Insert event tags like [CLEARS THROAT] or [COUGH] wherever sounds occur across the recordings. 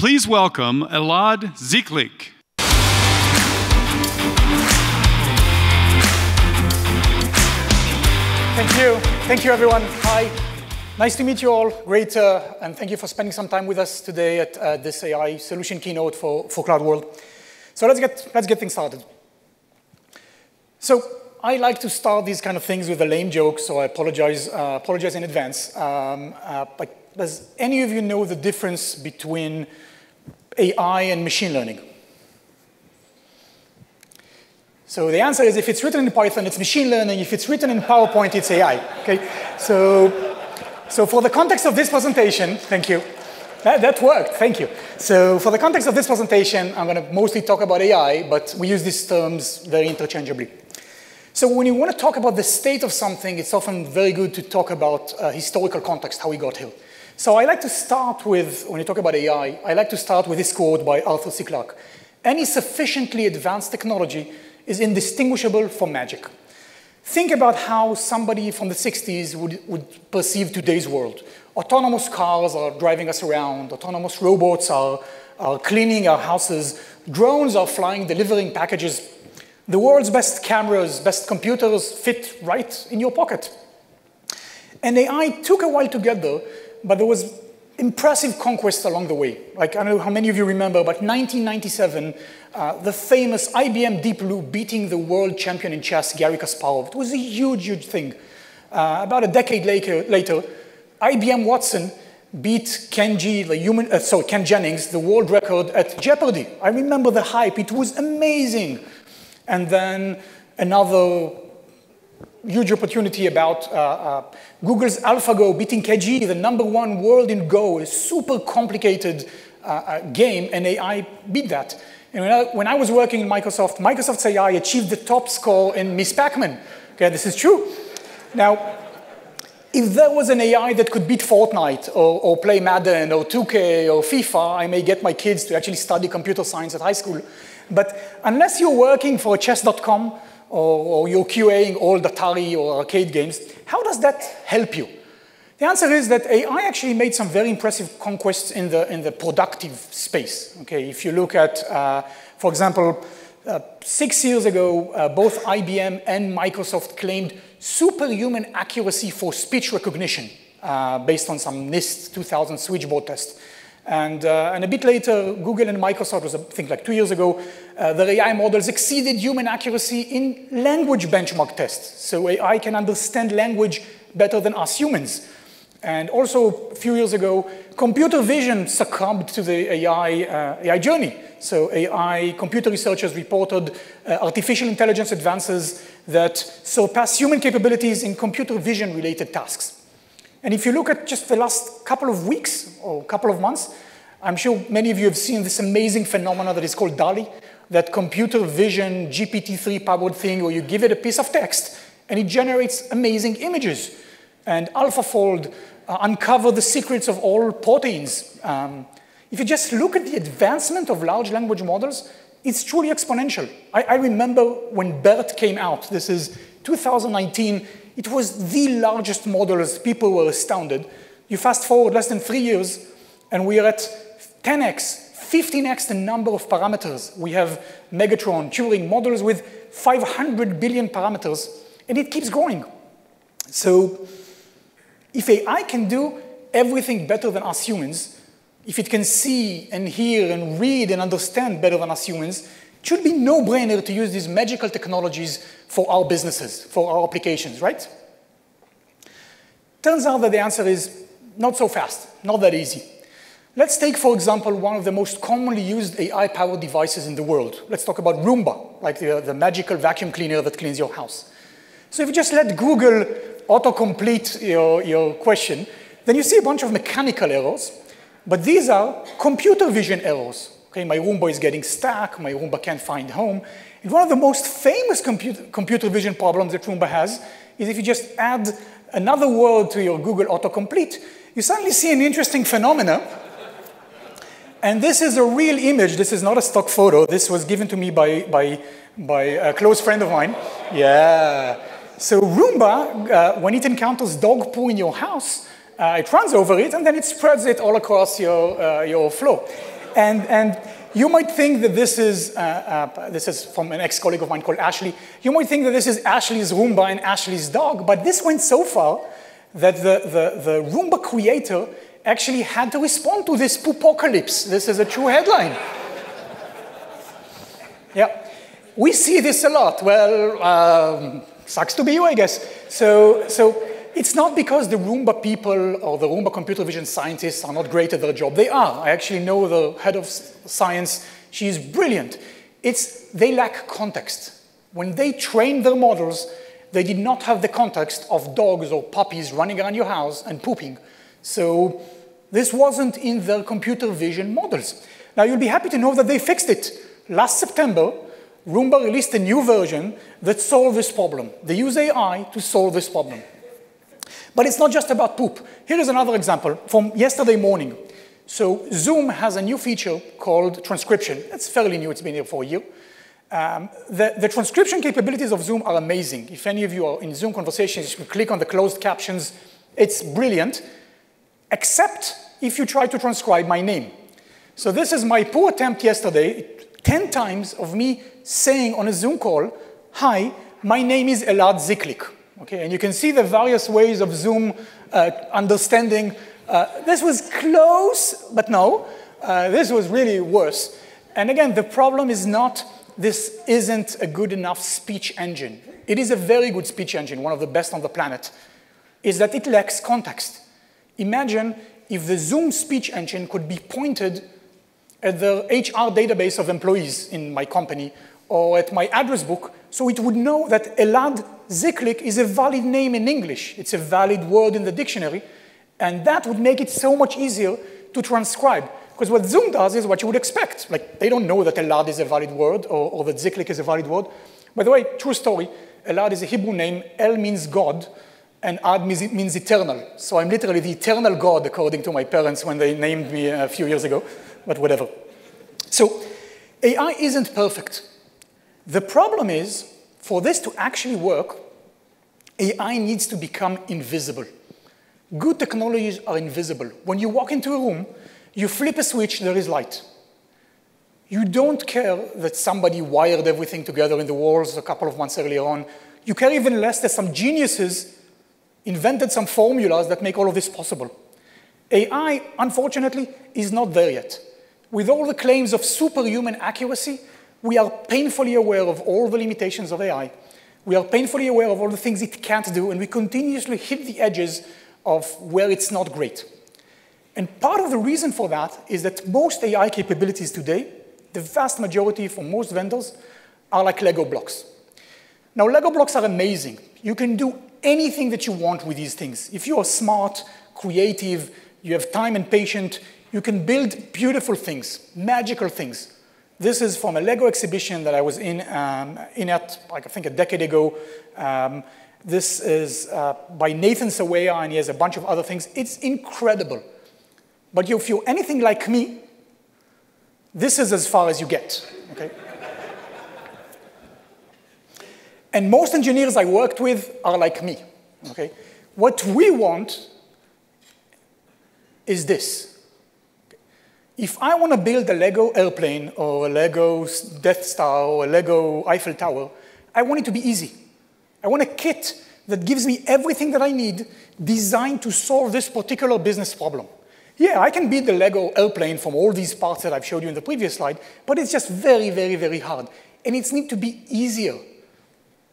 Please welcome Elad Ziklik. Thank you. Thank you, everyone. Hi. Nice to meet you all. Great, uh, and thank you for spending some time with us today at uh, this AI solution keynote for, for Cloud World. So let's get, let's get things started. So I like to start these kind of things with a lame joke, so I apologize, uh, apologize in advance. Um, uh, but does any of you know the difference between AI and machine learning? So the answer is if it's written in Python, it's machine learning. If it's written in PowerPoint, it's AI. Okay? So, so for the context of this presentation, thank you. That, that worked, thank you. So for the context of this presentation, I'm going to mostly talk about AI, but we use these terms very interchangeably. So when you want to talk about the state of something, it's often very good to talk about uh, historical context, how we got here. So I like to start with, when you talk about AI, I like to start with this quote by Arthur C. Clarke. Any sufficiently advanced technology is indistinguishable from magic. Think about how somebody from the 60s would, would perceive today's world. Autonomous cars are driving us around. Autonomous robots are, are cleaning our houses. Drones are flying, delivering packages. The world's best cameras, best computers fit right in your pocket. And AI took a while to get there, but there was impressive conquest along the way. Like, I don't know how many of you remember, but 1997, uh, the famous IBM Deep Blue beating the world champion in chess, Garry Kasparov. It was a huge, huge thing. Uh, about a decade later, later, IBM Watson beat the human, uh, sorry, Ken Jennings, the world record at Jeopardy. I remember the hype. It was amazing. And then another huge opportunity about uh, uh, Google's AlphaGo beating Ke Jie, the number one world in Go, a super complicated uh, uh game, and AI beat that. And when I, when I, was working in Microsoft, Microsoft's AI achieved the top score in Miss Pac-Man. Okay, this is true. Now, if there was an AI that could beat Fortnite or, or play Madden or 2K or FIFA, I may get my kids to actually study computer science at high school. But unless you're working for chess.com or, or you're QAing old Atari or arcade games, how does that help you? The answer is that AI actually made some very impressive conquests in the, in the productive space. Okay, if you look at, uh, for example, uh, six years ago, uh, both IBM and Microsoft claimed superhuman accuracy for speech recognition uh, based on some NIST 2000 switchboard test. And, uh, and a bit later, Google and Microsoft, was I think like two years ago, uh, their AI models exceeded human accuracy in language benchmark tests. So AI can understand language better than us humans. And also, a few years ago, computer vision succumbed to the AI, uh, AI journey. So AI computer researchers reported uh, artificial intelligence advances that surpass human capabilities in computer vision related tasks. And if you look at just the last couple of weeks or couple of months, I'm sure many of you have seen this amazing phenomenon that is called DALL-E, that computer vision GPT-3 powered thing where you give it a piece of text and it generates amazing images. And AlphaFold uh, uncover the secrets of all proteins. Um, if you just look at the advancement of large language models, it's truly exponential. I, I remember when BERT came out, this is 2019, it was the largest model as people were astounded. You fast forward less than three years, and we are at 10x, 15x the number of parameters. We have Megatron, Turing models with 500 billion parameters, and it keeps growing. So if AI can do everything better than us humans, if it can see and hear and read and understand better than us humans, it should be no-brainer to use these magical technologies for our businesses, for our applications, right? Turns out that the answer is not so fast, not that easy. Let's take, for example, one of the most commonly used AI-powered devices in the world. Let's talk about Roomba, like the, the magical vacuum cleaner that cleans your house. So if you just let Google autocomplete your, your question, then you see a bunch of mechanical errors, but these are computer vision errors. Okay, my Roomba is getting stuck, my Roomba can't find home. And one of the most famous computer, computer vision problems that Roomba has is if you just add another word to your Google autocomplete, you suddenly see an interesting phenomenon. And this is a real image. This is not a stock photo. This was given to me by, by, by a close friend of mine. Yeah. So Roomba, uh, when it encounters dog poo in your house, uh, it runs over it, and then it spreads it all across your, uh, your floor. And, and you might think that this is, uh, uh, this is from an ex-colleague of mine called Ashley. You might think that this is Ashley's Roomba and Ashley's dog, but this went so far that the, the, the Roomba creator actually had to respond to this poopocalypse. This is a true headline. [LAUGHS] yeah. We see this a lot. Well, um, sucks to be you, I guess. So, so it's not because the Roomba people or the Roomba computer vision scientists are not great at their job. They are. I actually know the head of science. She's brilliant. It's they lack context. When they trained their models, they did not have the context of dogs or puppies running around your house and pooping. So this wasn't in their computer vision models. Now you'll be happy to know that they fixed it. Last September, Roomba released a new version that solved this problem. They use AI to solve this problem. But it's not just about poop. Here is another example from yesterday morning. So Zoom has a new feature called transcription. It's fairly new, it's been here for a year. Um, the, the, transcription capabilities of Zoom are amazing. If any of you are in Zoom conversations, you can click on the closed captions. It's brilliant, except if you try to transcribe my name. So this is my poor attempt yesterday, 10 times of me saying on a Zoom call, hi, my name is Elad Ziklik. Okay, and you can see the various ways of Zoom uh, understanding. Uh, this was close, but no, uh, this was really worse. And again, the problem is not this isn't a good enough speech engine. It is a very good speech engine, one of the best on the planet, is that it lacks context. Imagine if the Zoom speech engine could be pointed at the HR database of employees in my company or at my address book so it would know that Elad Ziklik is a valid name in English. It's a valid word in the dictionary. And that would make it so much easier to transcribe. Because what Zoom does is what you would expect. Like, they don't know that Elad is a valid word or, or that Ziklik is a valid word. By the way, true story, Elad is a Hebrew name. El means God, and Ad means, means eternal. So I'm literally the eternal God, according to my parents when they named me a few years ago, but whatever. So AI isn't perfect. The problem is, for this to actually work, AI needs to become invisible. Good technologies are invisible. When you walk into a room, you flip a switch, there is light. You don't care that somebody wired everything together in the walls a couple of months earlier on. You care even less that some geniuses invented some formulas that make all of this possible. AI, unfortunately, is not there yet. With all the claims of superhuman accuracy, we are painfully aware of all the limitations of AI. We are painfully aware of all the things it can't do, and we continuously hit the edges of where it's not great. And part of the reason for that is that most AI capabilities today, the vast majority for most vendors, are like Lego blocks. Now, Lego blocks are amazing. You can do anything that you want with these things. If you are smart, creative, you have time and patience, you can build beautiful things, magical things. This is from a Lego exhibition that I was in, um, in at, like, I think, a decade ago. Um, this is uh, by Nathan Sawaya, and he has a bunch of other things. It's incredible. But if you're anything like me, this is as far as you get, okay? [LAUGHS] and most engineers I worked with are like me, okay? What we want is this. If I want to build a Lego airplane or a Lego Death Star or a Lego Eiffel Tower, I want it to be easy. I want a kit that gives me everything that I need designed to solve this particular business problem. Yeah, I can build the Lego airplane from all these parts that I've showed you in the previous slide, but it's just very, very, very hard. And it needs to be easier.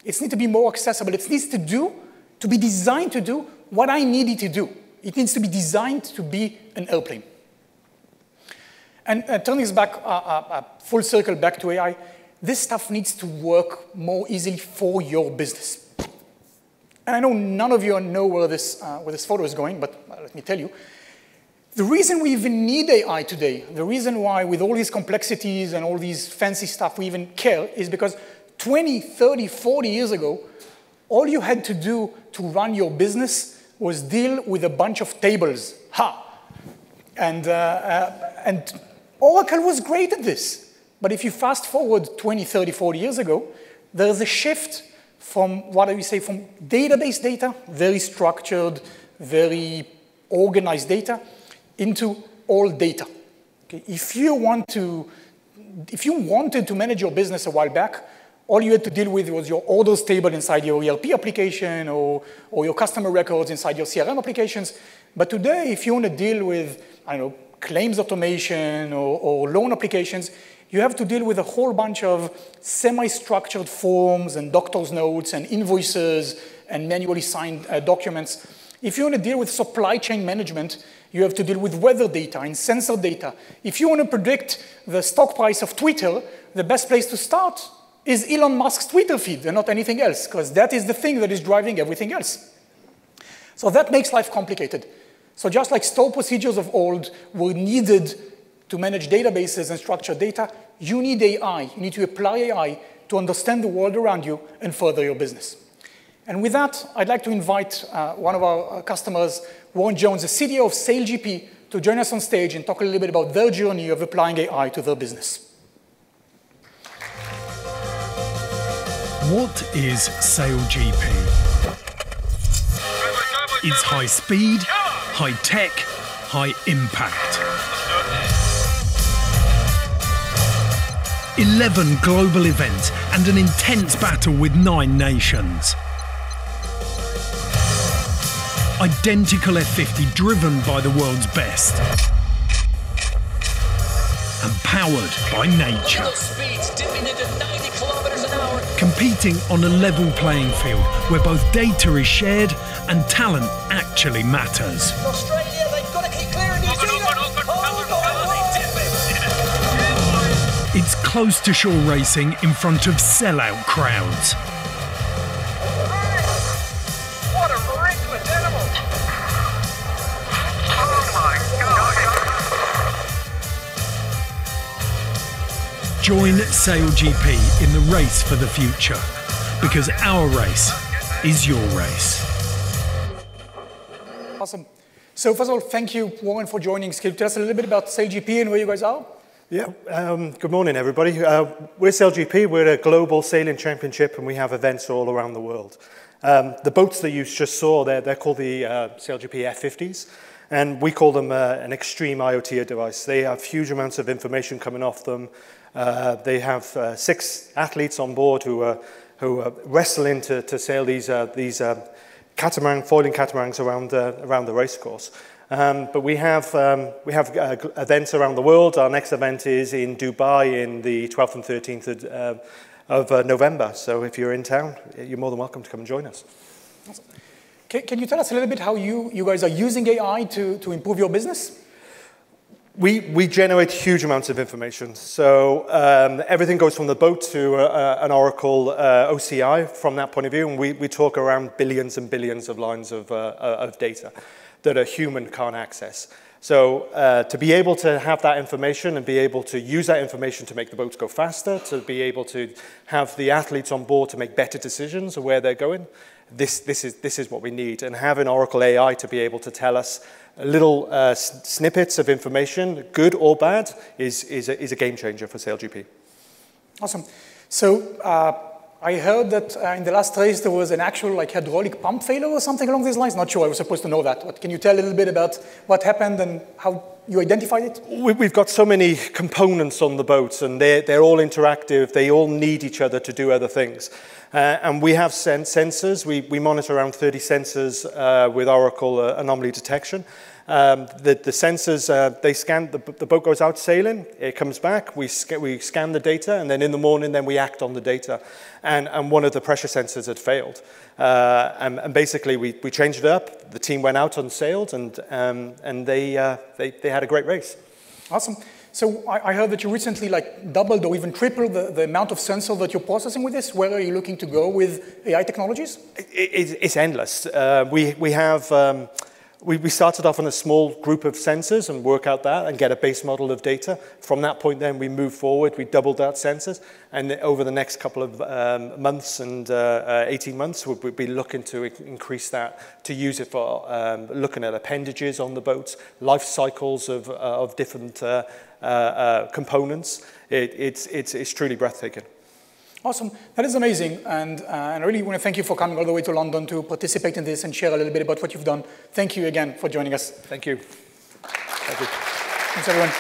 It needs to be more accessible. It needs to do, to be designed to do what I need it to do. It needs to be designed to be an airplane. And uh, turning this back, uh, uh, uh, full circle back to AI, this stuff needs to work more easily for your business. And I know none of you know where this, uh, where this photo is going, but uh, let me tell you. The reason we even need AI today, the reason why with all these complexities and all these fancy stuff we even care is because 20, 30, 40 years ago, all you had to do to run your business was deal with a bunch of tables. Ha! And, uh, uh, and Oracle was great at this. But if you fast forward 20, 30, 40 years ago, there's a shift from, what do we say, from database data, very structured, very organized data, into all data. Okay? If you want to, if you wanted to manage your business a while back, all you had to deal with was your orders table inside your ERP application or, or your customer records inside your CRM applications. But today, if you want to deal with, I don't know, claims automation or, or loan applications, you have to deal with a whole bunch of semi-structured forms and doctor's notes and invoices and manually signed uh, documents. If you want to deal with supply chain management, you have to deal with weather data and sensor data. If you want to predict the stock price of Twitter, the best place to start is Elon Musk's Twitter feed and not anything else, because that is the thing that is driving everything else. So that makes life complicated. So just like store procedures of old were needed to manage databases and structured data, you need AI. You need to apply AI to understand the world around you and further your business. And with that, I'd like to invite uh, one of our uh, customers, Warren Jones, the CTO of SailGP, to join us on stage and talk a little bit about their journey of applying AI to their business. What is SailGP? It's high speed, high tech, high impact. 11 global events and an intense battle with nine nations. Identical F50 driven by the world's best. And powered by nature. Competing on a level playing field where both data is shared and talent actually matters. It's close to shore racing in front of sellout crowds. Join SailGP in the race for the future because our race is your race. Awesome. So first of all, thank you, Warren, for joining. Can you tell us a little bit about SailGP and where you guys are? Yeah, um, good morning, everybody. Uh, we're SailGP, we're a global sailing championship, and we have events all around the world. Um, the boats that you just saw, they're, they're called the uh, SailGP F50s, and we call them uh, an extreme IoT device. They have huge amounts of information coming off them. Uh, they have uh, six athletes on board who, uh, who uh, wrestle in to, to sail these, uh, these uh, catamaran, foiling catamarans around, uh, around the racecourse. Um, but we have, um, we have uh, events around the world. Our next event is in Dubai in the 12th and 13th of, uh, of uh, November. So if you're in town, you're more than welcome to come and join us. Can, can you tell us a little bit how you, you guys are using AI to, to improve your business? We, we generate huge amounts of information. So um, everything goes from the boat to uh, an Oracle uh, OCI from that point of view. And we, we talk around billions and billions of lines of, uh, of data that a human can't access. So uh, to be able to have that information and be able to use that information to make the boats go faster, to be able to have the athletes on board to make better decisions of where they're going, this, this, is, this is what we need. And having Oracle AI to be able to tell us little uh, snippets of information, good or bad, is, is, a, is a game changer for SailGP. Awesome. So uh, I heard that uh, in the last race there was an actual like hydraulic pump failure or something along these lines. Not sure. I was supposed to know that. But can you tell a little bit about what happened and how you identified it? We- We've got so many components on the boats, and they're, they're all interactive. They all need each other to do other things. Uh, and we have sen- sensors. We, we monitor around 30 sensors uh, with Oracle uh, anomaly detection. Um, the, the sensors, uh, they scan, the, the boat goes out sailing, it comes back, we, sc- we scan the data, and then in the morning, then we act on the data. And, and one of the pressure sensors had failed. Uh, and, and basically, we, we changed it up. The team went out and sailed, and, um, and they, uh, they, they had a great race. Awesome. So I, I heard that you recently like doubled or even tripled the, the amount of sensor that you're processing with this. Where are you looking to go with AI technologies? It, it, it's endless. Uh, we, we have. Um, we, we started off on a small group of sensors and work out that and get a base model of data. From that point, then we move forward. We doubled that sensors, and over the next couple of um, months and uh, uh, 18 months, we'll be looking to increase that to use it for um, looking at appendages on the boats, life cycles of, uh, of different uh, uh, uh, components. It, it's, it's, it's truly breathtaking. Awesome. That is amazing. And, uh, and I really want to thank you for coming all the way to London to participate in this and share a little bit about what you've done. Thank you again for joining us. Thank you. Thank you. Thanks, everyone.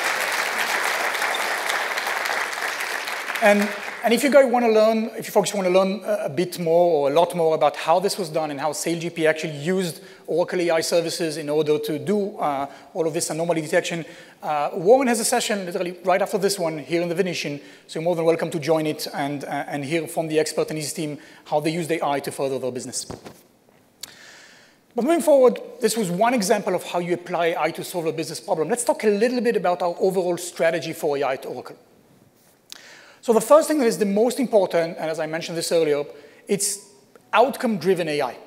And and if you guys want to learn, if you folks want to learn a, bit more or a lot more about how this was done and how SailGP actually used Oracle AI services in order to do uh, all of this anomaly detection, uh, Warren has a session literally right after this one here in the Venetian, so you're more than welcome to join it and, uh, and hear from the expert and his team how they use AI to further their business. But moving forward, this was one example of how you apply AI to solve a business problem. Let's talk a little bit about our overall strategy for AI at Oracle. So the first thing that is the most important, and as I mentioned this earlier, it's outcome-driven AI.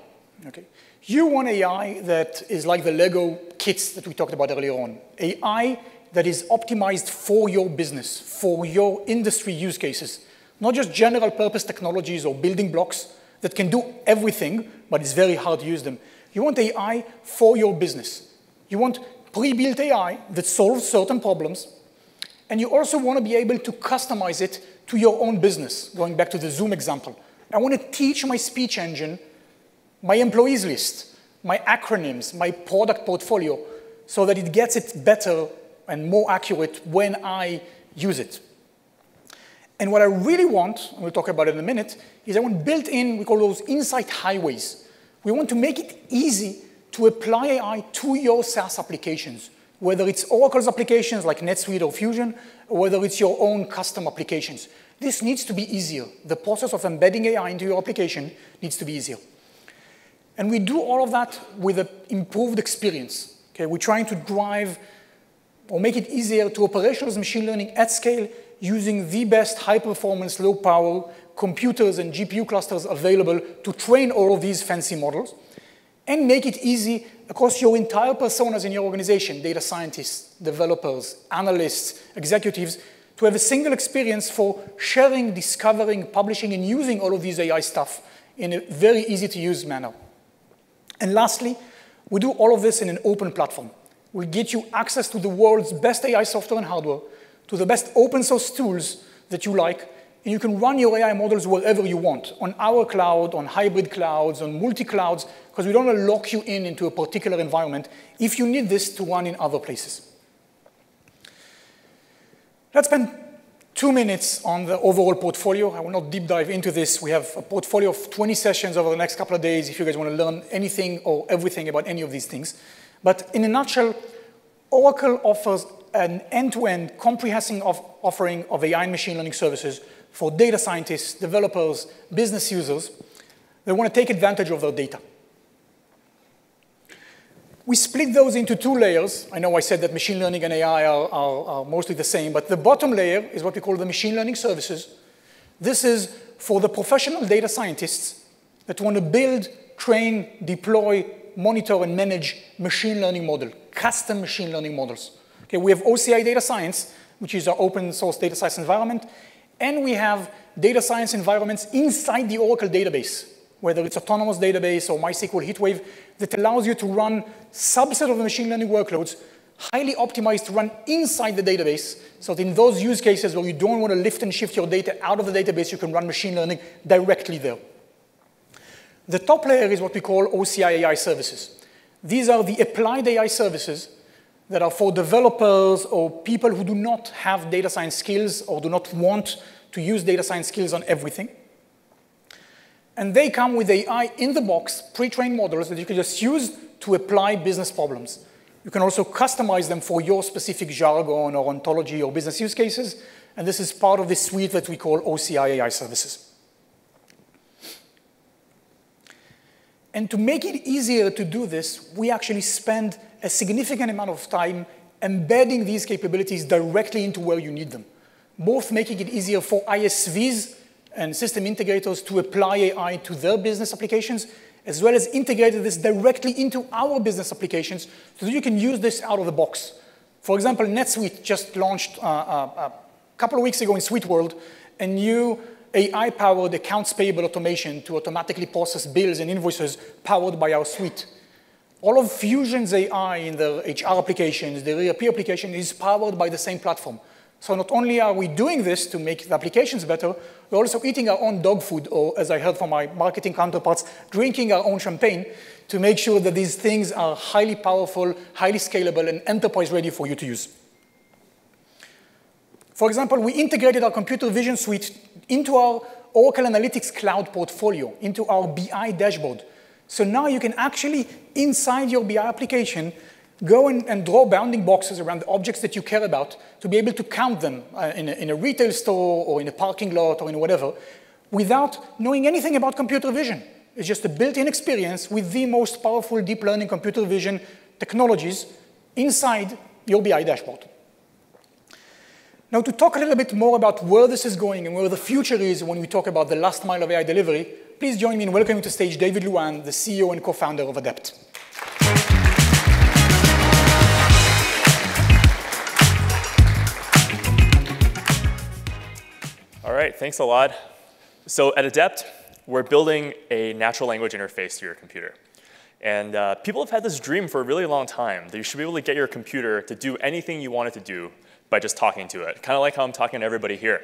Okay? You want AI that is like the Lego kits that we talked about earlier on. AI that is optimized for your business, for your industry use cases, not just general purpose technologies or building blocks that can do everything, but it's very hard to use them. You want AI for your business. You want pre-built AI that solves certain problems and you also want to be able to customize it to your own business, going back to the Zoom example. I want to teach my speech engine, my employees list, my acronyms, my product portfolio, so that it gets it better and more accurate when I use it. And what I really want, and we'll talk about it in a minute, is I want built in, we call those insight highways. We want to make it easy to apply AI to your SaaS applications whether it's Oracle's applications like NetSuite or Fusion, or whether it's your own custom applications. This needs to be easier. The process of embedding AI into your application needs to be easier. And we do all of that with an improved experience. Okay? We're trying to drive or make it easier to operationalize machine learning at scale using the best high-performance, low-power computers and GPU clusters available to train all of these fancy models and make it easy across your entire personas in your organization, data scientists, developers, analysts, executives, to have a single experience for sharing, discovering, publishing, and using all of these AI stuff in a very easy to use manner. And lastly, we do all of this in an open platform. We'll get you access to the world's best AI software and hardware, to the best open source tools that you like, you can run your AI models wherever you want, on our cloud, on hybrid clouds, on multi-clouds, because we don't want to lock you in into a particular environment if you need this to run in other places. Let's spend two minutes on the overall portfolio. I will not deep dive into this. We have a portfolio of 20 sessions over the next couple of days if you guys want to learn anything or everything about any of these things. But in a nutshell, Oracle offers an end-to-end comprehensive offering of AI and machine learning services for data scientists, developers, business users that want to take advantage of their data. We split those into two layers. I know I said that machine learning and AI are, are, are, mostly the same, but the bottom layer is what we call the machine learning services. This is for the professional data scientists that want to build, train, deploy, monitor, and manage machine learning model, custom machine learning models. Okay, we have OCI Data Science, which is our open source data science environment, and we have data science environments inside the Oracle database, whether it's Autonomous Database or MySQL HeatWave, that allows you to run subset of the machine learning workloads, highly optimized to run inside the database, so that in those use cases where you don't want to lift and shift your data out of the database, you can run machine learning directly there. The top layer is what we call OCI AI services. These are the applied AI services that are for developers or people who do not have data science skills or do not want to use data science skills on everything. And they come with AI in the box, pre-trained models that you can just use to apply business problems. You can also customize them for your specific jargon or ontology or business use cases. And this is part of the suite that we call OCI AI services. And to make it easier to do this, we actually spend a significant amount of time embedding these capabilities directly into where you need them, both making it easier for ISVs and system integrators to apply AI to their business applications, as well as integrating this directly into our business applications so that you can use this out of the box. For example, NetSuite just launched uh, uh, a couple of weeks ago in SuiteWorld a new AI-powered accounts payable automation to automatically process bills and invoices powered by our suite. All of Fusion's AI in the HR applications, the ERP application is powered by the same platform. So not only are we doing this to make the applications better, we're also eating our own dog food, or as I heard from my marketing counterparts, drinking our own champagne to make sure that these things are highly powerful, highly scalable, and enterprise ready for you to use. For example, we integrated our computer vision suite into our Oracle Analytics Cloud portfolio, into our BI dashboard. So now you can actually, inside your BI application, go and, and draw bounding boxes around the objects that you care about to be able to count them uh, in, a, in a retail store or in a parking lot or in whatever without knowing anything about computer vision. It's just a built-in experience with the most powerful deep learning computer vision technologies inside your BI dashboard. Now, to talk a little bit more about where this is going and where the future is when we talk about the last mile of AI delivery, please join me in welcoming to stage David Luan, the CEO and co-founder of Adept. All right, thanks a lot. So at Adept, we're building a natural language interface to your computer. And uh, people have had this dream for a really long time that you should be able to get your computer to do anything you want it to do by just talking to it, kind of like how I'm talking to everybody here.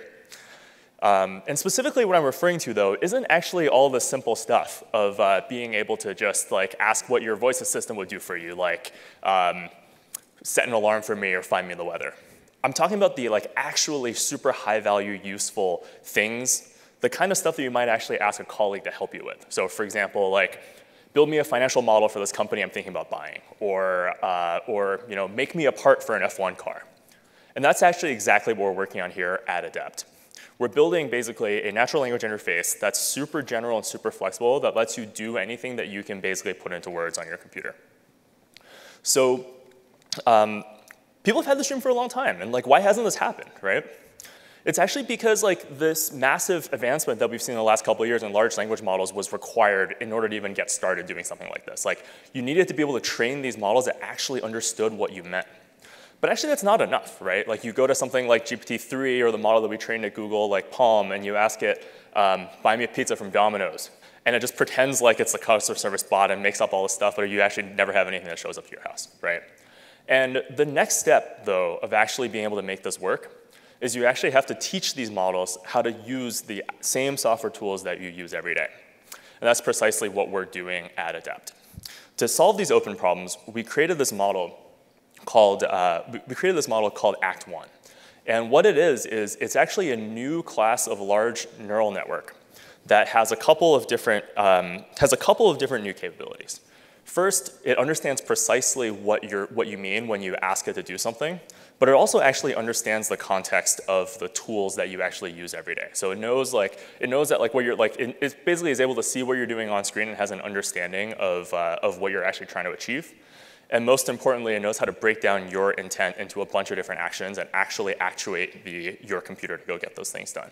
Um, and specifically what I'm referring to though isn't actually all the simple stuff of uh, being able to just like ask what your voice assistant would do for you, like um, set an alarm for me or find me the weather. I'm talking about the like actually super high value useful things, the kind of stuff that you might actually ask a colleague to help you with. So for example, like build me a financial model for this company I'm thinking about buying, or, uh, or you know, make me a part for an F1 car. And that's actually exactly what we're working on here at Adept. We're building basically a natural language interface that's super general and super flexible that lets you do anything that you can basically put into words on your computer. So um, people have had this dream for a long time, and like, why hasn't this happened, right? It's actually because like this massive advancement that we've seen in the last couple of years in large language models was required in order to even get started doing something like this. Like you needed to be able to train these models that actually understood what you meant. But actually that's not enough, right? Like you go to something like GPT-3 or the model that we trained at Google, like PaLM, and you ask it, um, buy me a pizza from Domino's. And it just pretends like it's a customer service bot and makes up all this stuff, but you actually never have anything that shows up to your house, right? And the next step, though, of actually being able to make this work is you actually have to teach these models how to use the same software tools that you use every day. And that's precisely what we're doing at Adept. To solve these open problems, we created this model called, uh, we created this model called ACT-1. And what it is, is it's actually a new class of large neural network that has a couple of different, um, has a couple of different new capabilities. First, it understands precisely what, you're, what you mean when you ask it to do something, but it also actually understands the context of the tools that you actually use every day. So it knows like, it knows that like what you're like, it, it basically is able to see what you're doing on screen and has an understanding of, uh, of what you're actually trying to achieve. And most importantly, it knows how to break down your intent into a bunch of different actions and actually actuate the, your computer to go get those things done.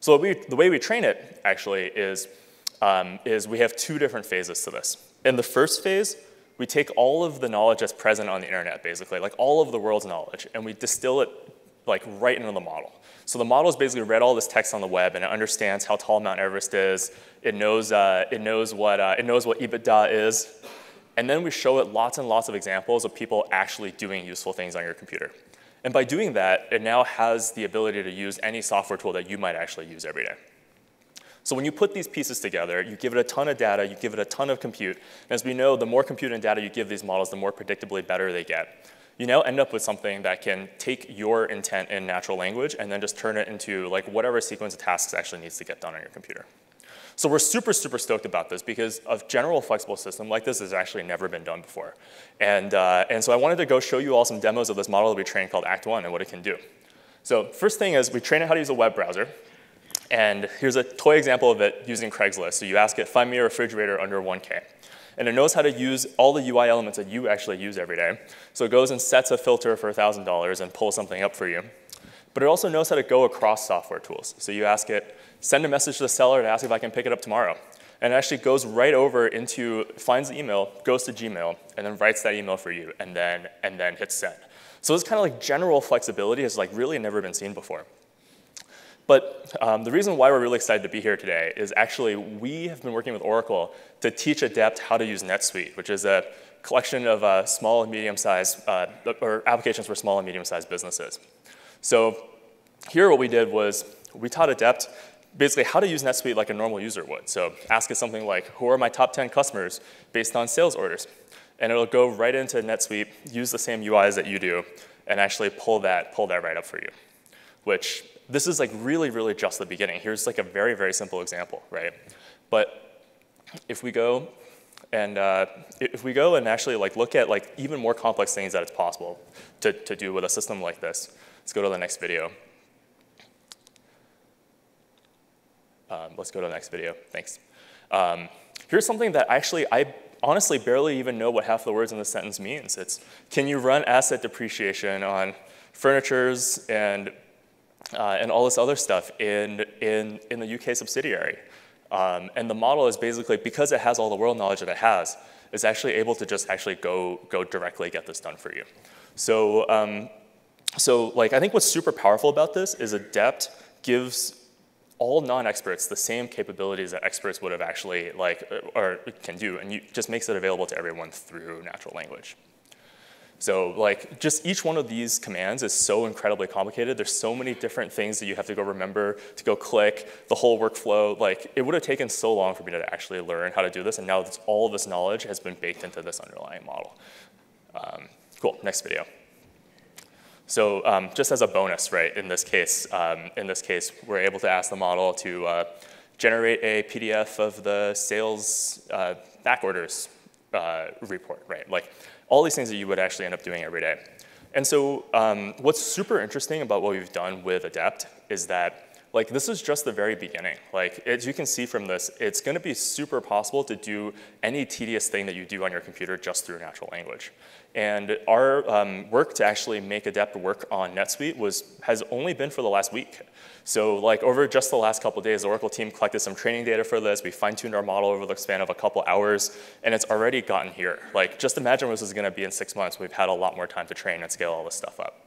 So we, the way we train it, actually, is, um, is we have two different phases to this. In the first phase, we take all of the knowledge that's present on the internet, basically, like all of the world's knowledge, and we distill it like right into the model. So the model's basically read all this text on the web, and it understands how tall Mount Everest is. It knows, uh, it knows, what, uh, it knows what EBITDA is. And then we show it lots and lots of examples of people actually doing useful things on your computer. And by doing that, it now has the ability to use any software tool that you might actually use every day. So when you put these pieces together, you give it a ton of data, you give it a ton of compute. And as we know, the more compute and data you give these models, the more predictably better they get. You now end up with something that can take your intent in natural language and then just turn it into like whatever sequence of tasks actually needs to get done on your computer. So we're super, super stoked about this because a general flexible system like this has actually never been done before. And, uh, and so I wanted to go show you all some demos of this model that we trained called ACT-1 and what it can do. So first thing is we train it how to use a web browser. And here's a toy example of it using Craigslist. So you ask it, find me a refrigerator under 1K. And it knows how to use all the UI elements that you actually use every day. So it goes and sets a filter for $1,000 and pulls something up for you. But it also knows how to go across software tools. So you ask it, send a message to the seller to ask if I can pick it up tomorrow. And it actually goes right over into, finds the email, goes to Gmail, and then writes that email for you, and then, and then hits send. So this kind of like general flexibility has like really never been seen before. But um, the reason why we're really excited to be here today is actually we have been working with Oracle to teach Adept how to use NetSuite, which is a collection of uh, small and medium-sized, uh, or applications for small and medium-sized businesses. So here what we did was we taught Adept basically how to use NetSuite like a normal user would. So ask it something like, who are my top 10 customers based on sales orders? And it'll go right into NetSuite, use the same UIs that you do, and actually pull that, pull that right up for you. which this is like really, really just the beginning. Here's like a very, very simple example, right? But if we go and uh, if we go and actually like look at like even more complex things that it's possible to, to do with a system like this, let's go to the next video. Um, let's go to the next video, thanks. Um, here's something that actually I honestly barely even know what half the words in the sentence means. It's, can you run asset depreciation on furnitures and, uh, and all this other stuff in, in, in the UK subsidiary? Um, and the model is basically, because it has all the world knowledge that it has, is actually able to just actually go, go directly get this done for you. So, um, so like, I think what's super powerful about this is Adept gives all non-experts the same capabilities that experts would have actually like or can do, and you just makes it available to everyone through natural language. So like just each one of these commands is so incredibly complicated. There's so many different things that you have to go remember, to go click, the whole workflow. Like it would have taken so long for me to actually learn how to do this, and now all of this knowledge has been baked into this underlying model. Um, cool, next video. So um, just as a bonus, right, in this case, um, in this case, we're able to ask the model to uh, generate a PDF of the sales uh, back orders uh, report, right? Like all these things that you would actually end up doing every day. And so um, what's super interesting about what we've done with Adept is that like this is just the very beginning. Like as you can see from this, it's gonna be super possible to do any tedious thing that you do on your computer just through natural language. And our um, work to actually make Adept work on NetSuite was, has only been for the last week. So like over just the last couple days, the Oracle team collected some training data for this. We fine-tuned our model over the span of a couple hours, and it's already gotten here. Like just imagine what this is gonna be in six months. We've had a lot more time to train and scale all this stuff up.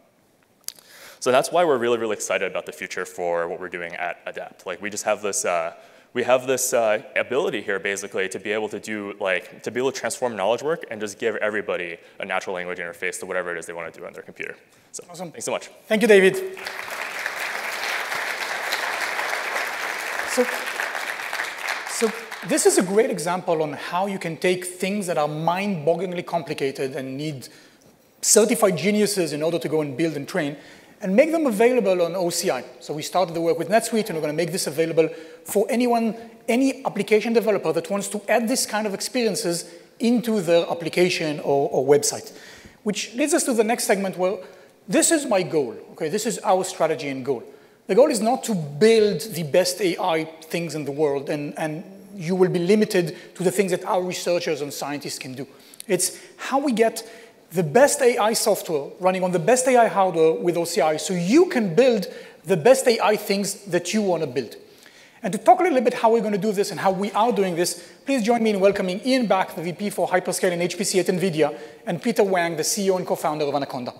So that's why we're really, really excited about the future for what we're doing at Adept. Like we just have this, uh, we have this uh, ability here basically to be able to do like, to be able to transform knowledge work and just give everybody a natural language interface to whatever it is they want to do on their computer. So awesome. thanks so much. Thank you, David. So, so this is a great example on how you can take things that are mind-bogglingly complicated and need certified geniuses in order to go and build and train and make them available on OCI. So we started the work with NetSuite, and we're going to make this available for anyone, any application developer that wants to add this kind of experiences into their application or, or website. Which leads us to the next segment where this is my goal, okay? This is our strategy and goal. The goal is not to build the best AI things in the world and, and you will be limited to the things that our researchers and scientists can do. It's how we get the best AI software running on the best AI hardware with OCI so you can build the best AI things that you want to build. And to talk a little bit how we're going to do this and how we are doing this, please join me in welcoming Ian Buck, the VP for Hyperscale and HPC at NVIDIA, and Peter Wang, the CEO and co-founder of Anaconda.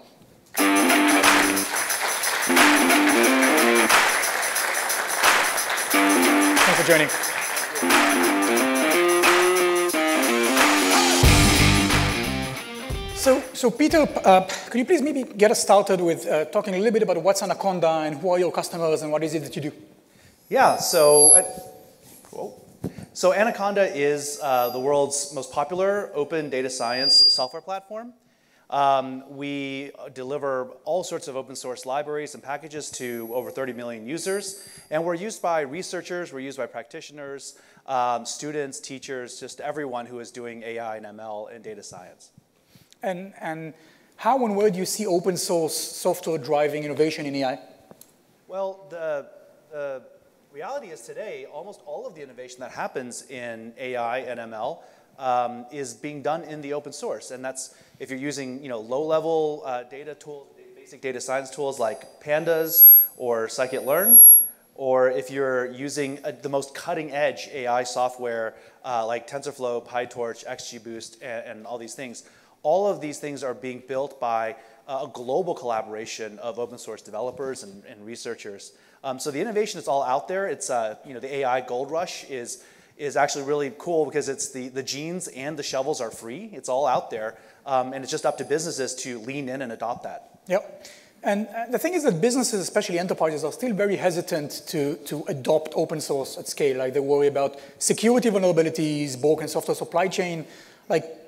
Thanks for joining. So, so Peter, uh, could you please maybe get us started with uh, talking a little bit about what's Anaconda and who are your customers and what is it that you do? Yeah, so, uh, so Anaconda is uh, the world's most popular open data science software platform. Um, we deliver all sorts of open source libraries and packages to over 30 million users. And we're used by researchers, we're used by practitioners, um, students, teachers, just everyone who is doing AI and ML and data science. And, and how and where do you see open source software driving innovation in AI? Well, the, the reality is today, almost all of the innovation that happens in AI and ML um, is being done in the open source. And that's if you're using you know, low-level uh, data tools, basic data science tools like Pandas or scikit-learn, or if you're using a, the most cutting-edge AI software uh, like TensorFlow, PyTorch, XGBoost, and, and all these things, all of these things are being built by a global collaboration of open source developers and, and researchers. Um, so the innovation is all out there. It's, uh, you know, the AI gold rush is, is actually really cool because it's the, the jeans and the shovels are free. It's all out there. Um, and it's just up to businesses to lean in and adopt that. Yep. And uh, the thing is that businesses, especially enterprises, are still very hesitant to, to adopt open source at scale. Like they worry about security vulnerabilities, broken software supply chain. Like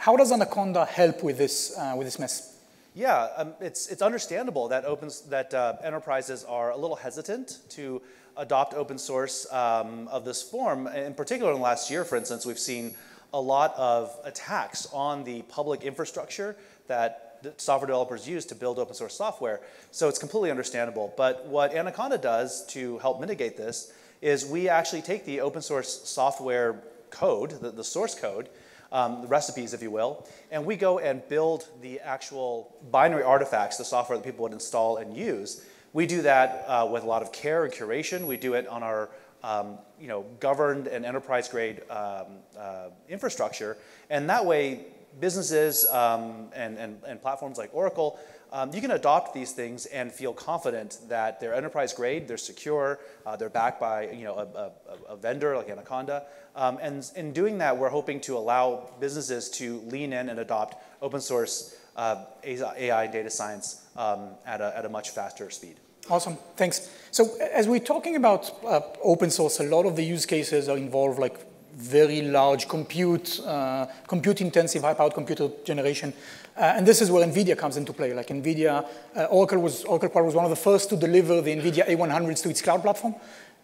how does Anaconda help with this, uh, with this mess? Yeah, um, it's, it's understandable that, opens, that uh, enterprises are a little hesitant to adopt open source um, of this form. In particular, in the last year, for instance, we've seen a lot of attacks on the public infrastructure that software developers use to build open source software. So it's completely understandable. But what Anaconda does to help mitigate this is we actually take the open source software code, the, the source code, um, the recipes, if you will, and we go and build the actual binary artifacts, the software that people would install and use. We do that uh, with a lot of care and curation. We do it on our um, you know, governed and enterprise grade um, uh, infrastructure. And that way, businesses um, and, and, and platforms like Oracle, um, you can adopt these things and feel confident that they're enterprise grade, they're secure, uh, they're backed by you know, a, a, a vendor like Anaconda. Um, and in doing that, we're hoping to allow businesses to lean in and adopt open source uh, AI data science um, at, a, at a much faster speed. Awesome, thanks. So as we're talking about uh, open source, a lot of the use cases are involved like very large compute, uh, compute intensive high-powered computer generation. Uh, and this is where NVIDIA comes into play. Like NVIDIA, uh, Oracle was, Oracle Cloud was one of the first to deliver the NVIDIA A100s to its cloud platform.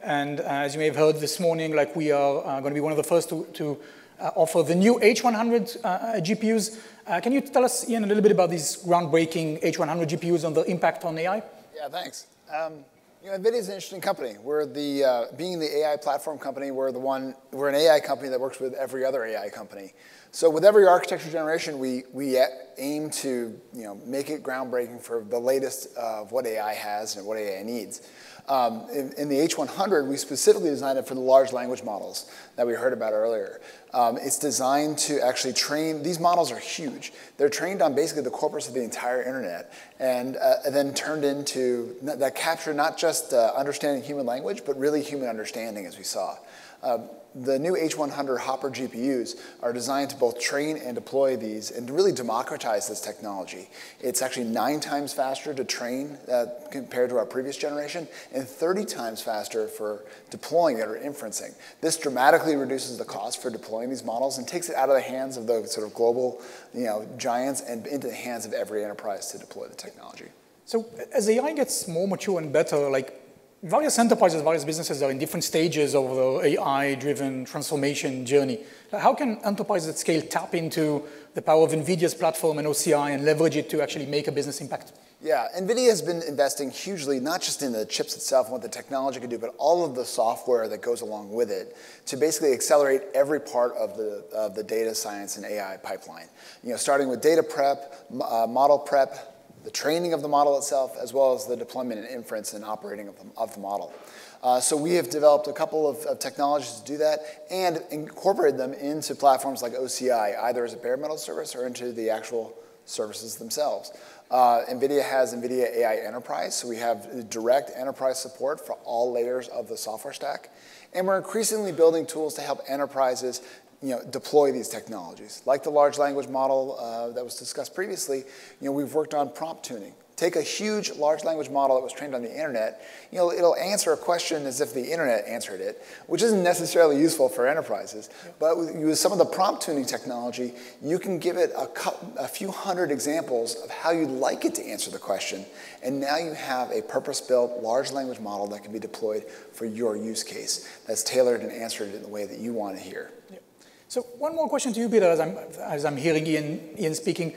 And uh, as you may have heard this morning, like we are uh, going to be one of the first to, to uh, offer the new H100 GPUs. can you tell us, Ian, a little bit about these groundbreaking H100 GPUs and the impact on AI? Yeah, thanks. Um, you know, NVIDIA is an interesting company. We're the, uh, being the AI platform company, we're the one, we're an AI company that works with every other AI company. So with every architecture generation, we, we aim to, you know, make it groundbreaking for the latest of what AI has and what AI needs. Um, in, in, the H100, we specifically designed it for the large language models that we heard about earlier. Um, it's designed to actually train, these models are huge. They're trained on basically the corpus of the entire internet and, uh, and then turned into, that capture not just uh, understanding human language, but really human understanding as we saw. Um, the new H100 Hopper GPUs are designed to both train and deploy these and really democratize this technology. It's actually nine times faster to train uh, compared to our previous generation and 30 times faster for deploying it or inferencing. This dramatically reduces the cost for deploying these models and takes it out of the hands of the sort of global you know, giants and into the hands of every enterprise to deploy the technology. So as AI gets more mature and better, like various enterprises, various businesses are in different stages of the AI-driven transformation journey. How can enterprises at scale tap into the power of NVIDIA's platform and OCI and leverage it to actually make a business impact? Yeah, NVIDIA has been investing hugely, not just in the chips itself and what the technology can do, but all of the software that goes along with it to basically accelerate every part of the, of the data science and AI pipeline. You know, starting with data prep, uh, model prep, the training of the model itself, as well as the deployment and inference and operating of the, of the model. Uh, so we have developed a couple of, of, technologies to do that and incorporated them into platforms like OCI, either as a bare metal service or into the actual services themselves. Uh, NVIDIA has NVIDIA AI Enterprise, so we have direct enterprise support for all layers of the software stack. And we're increasingly building tools to help enterprises you know, deploy these technologies. Like the large language model uh, that was discussed previously, you know, we've worked on prompt tuning. Take a huge large language model that was trained on the internet, you know, it'll answer a question as if the internet answered it, which isn't necessarily useful for enterprises. But with, with, some of the prompt tuning technology, you can give it a, a few hundred examples of how you'd like it to answer the question, and now you have a purpose-built large language model that can be deployed for your use case that's tailored and answered in the way that you want to hear. Yeah. So one more question to you, Peter, as I'm, as I'm hearing Ian, Ian speaking.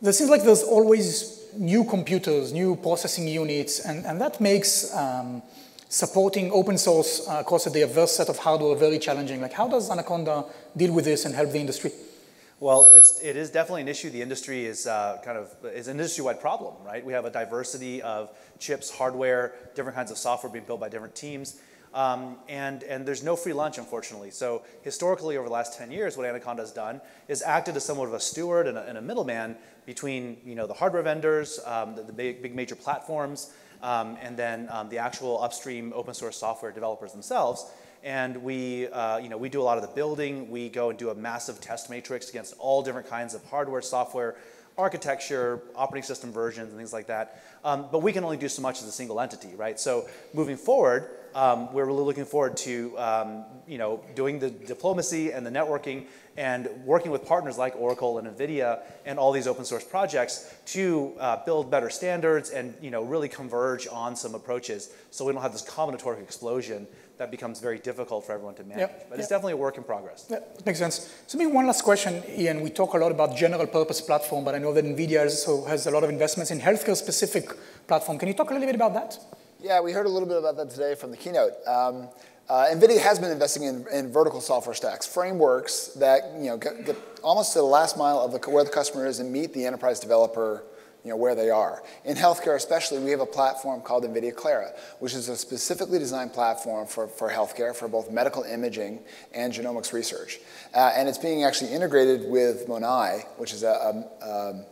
There seems like there's always new computers, new processing units, and, and that makes um, supporting open source uh, across a diverse set of hardware very challenging. Like how does Anaconda deal with this and help the industry? Well, it's, it is definitely an issue. The industry is uh, kind of is an industry-wide problem, right? We have a diversity of chips, hardware, different kinds of software being built by different teams. Um, and, and there's no free lunch, unfortunately. So historically, over the last 10 years, what Anaconda has done is acted as somewhat of a steward and a, and a middleman between you know, the hardware vendors, um, the, the big, big, major platforms, um, and then um, the actual upstream open source software developers themselves. And we, uh, you know, we do a lot of the building. We go and do a massive test matrix against all different kinds of hardware, software, architecture, operating system versions, and things like that. Um, but we can only do so much as a single entity, right? So moving forward, um, we're really looking forward to um, you know doing the diplomacy and the networking and working with partners like Oracle and NVIDIA and all these open source projects to uh, build better standards and you know really converge on some approaches so we don't have this combinatoric explosion that becomes very difficult for everyone to manage. Yep, but it's definitely a work in progress. Yeah, makes sense. So maybe one last question, Ian. We talk a lot about general purpose platform, but I know that NVIDIA also has a lot of investments in healthcare specific platform. Can you talk a little bit about that? Yeah, we heard a little bit about that today from the keynote. Um, uh, NVIDIA has been investing in, in, vertical software stacks, frameworks that you know get, get almost to the last mile of the, where the customer is and meet the enterprise developer you know, where they are. In healthcare especially, we have a platform called NVIDIA Clara, which is a specifically designed platform for, for healthcare, for both medical imaging and genomics research. Uh, and it's being actually integrated with Monai, which is a, a, a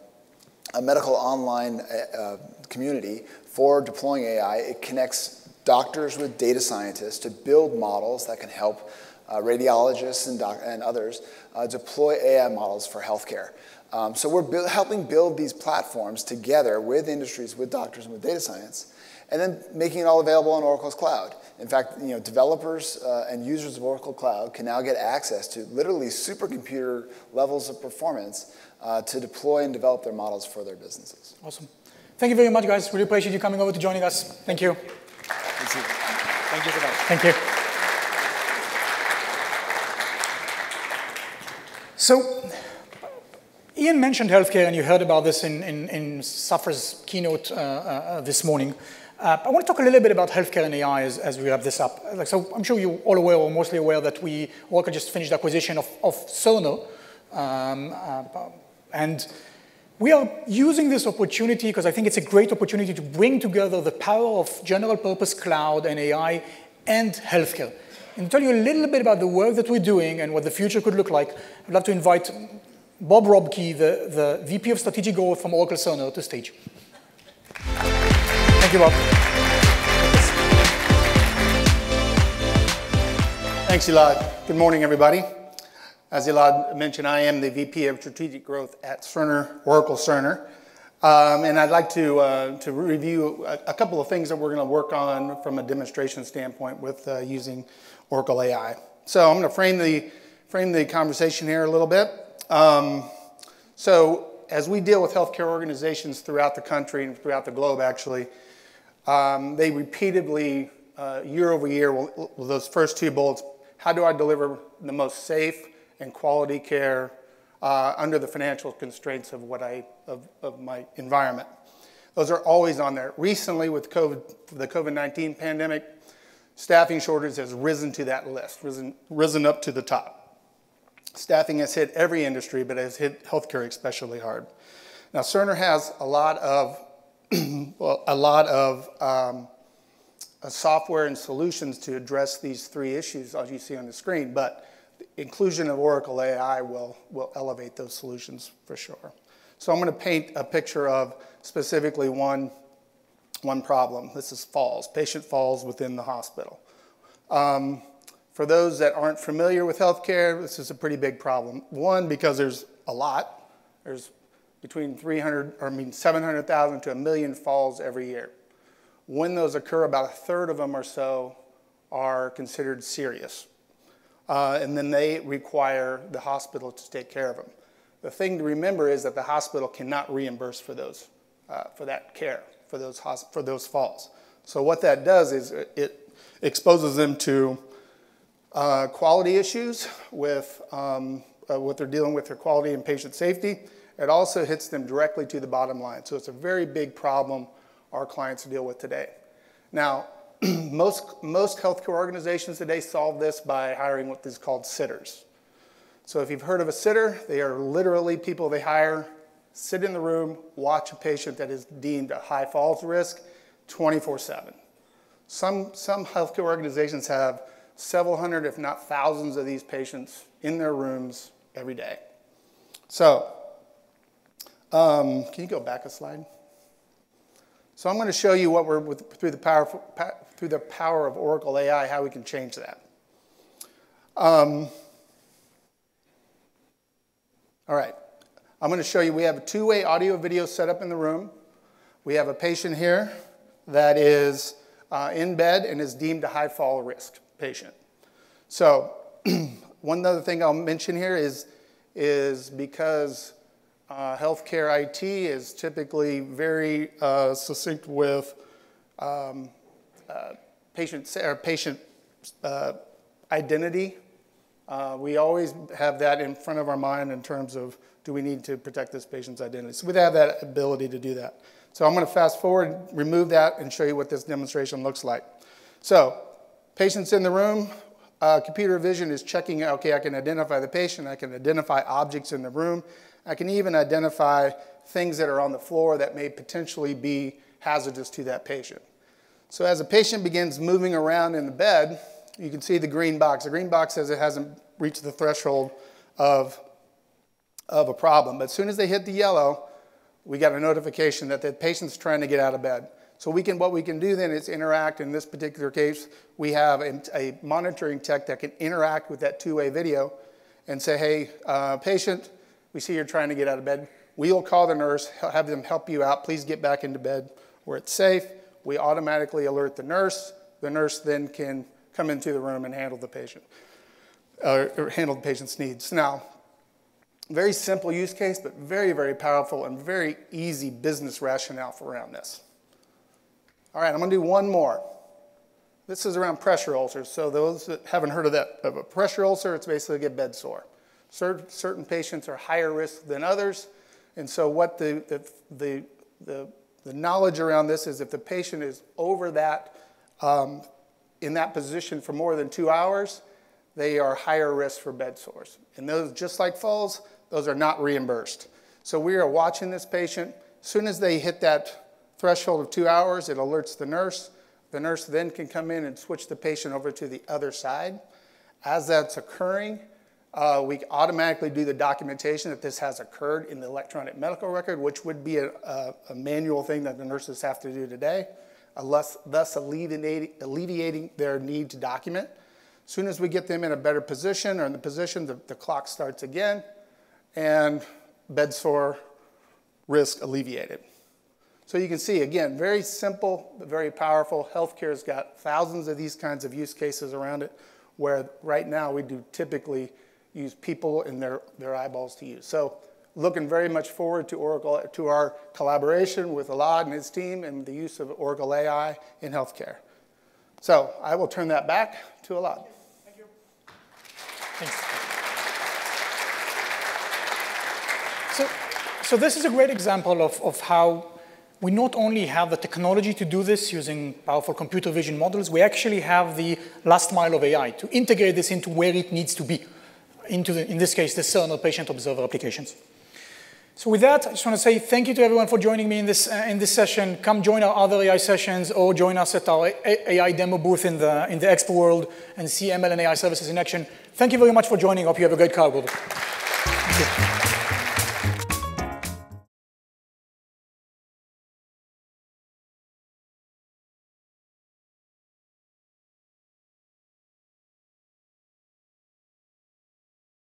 medical online uh, uh community for deploying AI. It connects doctors with data scientists to build models that can help uh, radiologists and, and others uh, deploy AI models for healthcare. Um, so we're bu helping build these platforms together with industries, with doctors, and with data science, and then making it all available on Oracle's cloud. In fact, you know, developers uh, and users of Oracle Cloud can now get access to literally supercomputer levels of performance uh, to deploy and develop their models for their businesses. Awesome. Thank you very much, guys. Really appreciate you coming over to joining us. Thank you. Thank you. Thank you so much. Thank you. So, Ian mentioned healthcare, and you heard about this in, in, in Safra's keynote uh, uh, this morning. Uh, I want to talk a little bit about healthcare and AI as, as we wrap this up. Like, so I'm sure you're all aware or mostly aware that we, Oracle just finished the acquisition of, of Cerner. Um, uh, and we are using this opportunity because I think it's a great opportunity to bring together the power of general purpose cloud and AI and healthcare. And to tell you a little bit about the work that we're doing and what the future could look like, I'd love to invite Bob Robke, the, the VP of Strategic Growth from Oracle Cerner, to stage. Thank you, Bob. Thanks, Elad. Good morning, everybody. As Elad mentioned, I am the VP of Strategic Growth at Cerner, Oracle Cerner. Um, and I'd like to, uh, to review a, a, couple of things that we're going to work on from a demonstration standpoint with uh, using Oracle AI. So I'm going to frame the, frame the conversation here a little bit. Um, so as we deal with healthcare organizations throughout the country and throughout the globe, actually, um, they repeatedly, uh, year over year, will those first two bullets, how do I deliver the most safe and quality care uh, under the financial constraints of what I of, of my environment. Those are always on there. Recently, with COVID, the COVID-19 pandemic, staffing shortage has risen to that list, risen, risen up to the top. Staffing has hit every industry, but has hit healthcare especially hard. Now, Cerner has a lot of, [CLEARS THROAT] well, a lot of um, uh, software and solutions to address these three issues, as you see on the screen, but inclusion of Oracle AI will, will elevate those solutions for sure. So I'm going to paint a picture of specifically one, one problem. This is falls, patient falls within the hospital. Um, for those that aren't familiar with healthcare, this is a pretty big problem. One, because there's a lot. There's between 300, or I mean 700,000 to a million falls every year. When those occur, about a third of them or so are considered serious. Uh, and then they require the hospital to take care of them. The thing to remember is that the hospital cannot reimburse for those, uh, for that care, for those, for those falls. So what that does is it exposes them to uh, quality issues with um, uh, what they're dealing with their quality and patient safety. It also hits them directly to the bottom line. So it's a very big problem our clients deal with today. Now, [CLEARS THROAT] most, most healthcare organizations today solve this by hiring what is called sitters. So if you've heard of a sitter, they are literally people they hire, sit in the room, watch a patient that is deemed a high falls risk 24 7. Some, some healthcare organizations have several hundred, if not thousands, of these patients in their rooms every day. So, um, can you go back a slide? So I'm going to show you what we're with, through the power through the power of Oracle AI how we can change that. Um, all right, I'm going to show you we have a two-way audio video set up in the room. We have a patient here that is uh, in bed and is deemed a high fall risk patient. So [CLEARS THROAT] one other thing I'll mention here is, is because uh, healthcare IT is typically very uh, succinct with um, uh, patient, or patient uh, identity. Uh, we always have that in front of our mind in terms of do we need to protect this patient's identity. So we have that ability to do that. So I'm going to fast forward, remove that, and show you what this demonstration looks like. So patients in the room, uh, computer vision is checking, okay, I can identify the patient, I can identify objects in the room, I can even identify things that are on the floor that may potentially be hazardous to that patient. So as a patient begins moving around in the bed, you can see the green box. The green box says it hasn't reached the threshold of, of a problem. But as soon as they hit the yellow, we got a notification that the patient's trying to get out of bed. So we can, what we can do then is interact. In this particular case, we have a, a monitoring tech that can interact with that two-way video and say, hey, uh, patient, we see you're trying to get out of bed. We'll call the nurse, have them help you out. Please get back into bed where it's safe. We automatically alert the nurse. The nurse then can come into the room and handle the patient, uh, or handle the patient's needs. Now, very simple use case, but very, very powerful and very easy business rationale for around this. All right, I'm going to do one more. This is around pressure ulcers. So those that haven't heard of that, of a pressure ulcer, it's basically a bed sore. Certain patients are higher risk than others. And so what the, the, the, the, the knowledge around this is if the patient is over that, um, in that position for more than two hours, they are higher risk for bed sores. And those, just like falls, those are not reimbursed. So we are watching this patient. As soon as they hit that threshold of two hours, it alerts the nurse. The nurse then can come in and switch the patient over to the other side. As that's occurring, uh, we automatically do the documentation that this has occurred in the electronic medical record, which would be a, a, a manual thing that the nurses have to do today, thus, thus alleviating, alleviating their need to document. As soon as we get them in a better position or in the position, the, the clock starts again and bed sore risk alleviated. So you can see, again, very simple, but very powerful. Healthcare's got thousands of these kinds of use cases around it, where right now we do typically use people and their, their eyeballs to use. So looking very much forward to Oracle, to our collaboration with Elad and his team and the use of Oracle AI in healthcare. So I will turn that back to Elad. Thank you. Thanks. So, so this is a great example of, of how we not only have the technology to do this using powerful computer vision models, we actually have the last mile of AI to integrate this into where it needs to be, into, the, in this case, the Cerner patient observer applications. So with that, I just want to say thank you to everyone for joining me in this, uh, in this session. Come join our other AI sessions or join us at our AI demo booth in the, in the Expo World and see ML and AI services in action. Thank you very much for joining. Hope you have a great you.